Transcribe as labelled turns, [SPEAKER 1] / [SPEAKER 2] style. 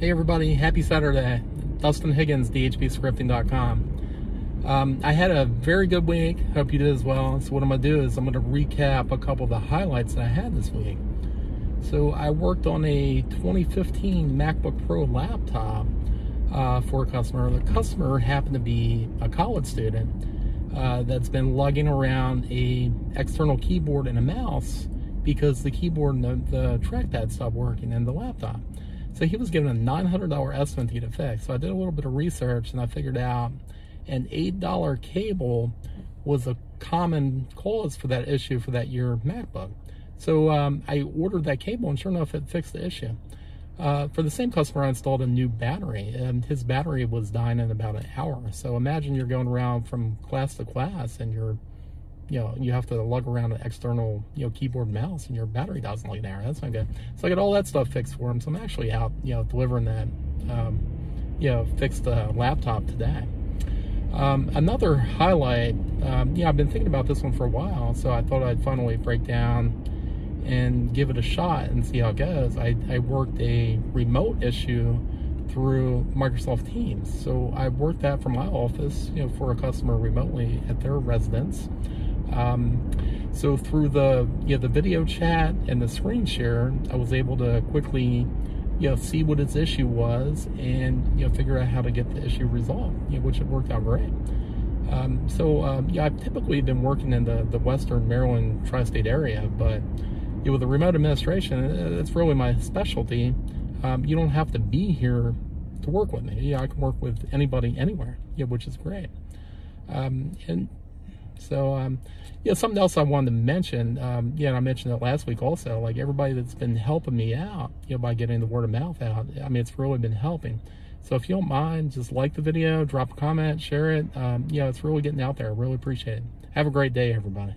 [SPEAKER 1] Hey everybody, happy Saturday. Dustin Higgins, DHBScripting.com. Um, I had a very good week. Hope you did as well. So what I'm going to do is I'm going to recap a couple of the highlights that I had this week. So I worked on a 2015 MacBook Pro laptop uh, for a customer. The customer happened to be a college student uh, that's been lugging around a external keyboard and a mouse because the keyboard and the, the trackpad stopped working in the laptop. So he was given a $900 estimate to get it fixed. So I did a little bit of research and I figured out an $8 cable was a common cause for that issue for that year MacBook. So um, I ordered that cable and sure enough it fixed the issue. Uh, for the same customer, I installed a new battery and his battery was dying in about an hour. So imagine you're going around from class to class and you're you know, you have to lug around an external, you know, keyboard mouse and your battery doesn't like an That's not good. So I got all that stuff fixed for him. So I'm actually out, you know, delivering that, um, you know, fixed uh, laptop today. Um, another highlight, um, yeah, I've been thinking about this one for a while, so I thought I'd finally break down and give it a shot and see how it goes. I, I worked a remote issue through Microsoft Teams. So I worked that from my office, you know, for a customer remotely at their residence. Um, so through the you know, the video chat and the screen share, I was able to quickly you know see what his issue was and you know figure out how to get the issue resolved, you know, which it worked out great. Um, so um, yeah, I've typically been working in the the Western Maryland tri-state area, but you know, with the remote administration, it's really my specialty. Um, you don't have to be here to work with me. Yeah, I can work with anybody anywhere, yeah, which is great. Um, and so, um, yeah, something else I wanted to mention, um, yeah, I mentioned it last week also, like everybody that's been helping me out, you know, by getting the word of mouth out, I mean, it's really been helping. So if you don't mind, just like the video, drop a comment, share it. Um, you know, it's really getting out there. I really appreciate it. Have a great day, everybody.